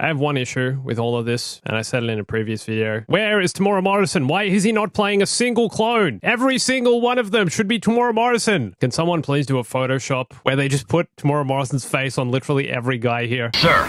I have one issue with all of this, and I said it in a previous video. Where is Temuera Morrison? Why is he not playing a single clone? Every single one of them should be Temuera Morrison. Can someone please do a Photoshop where they just put Temuera Morrison's face on literally every guy here? Sir,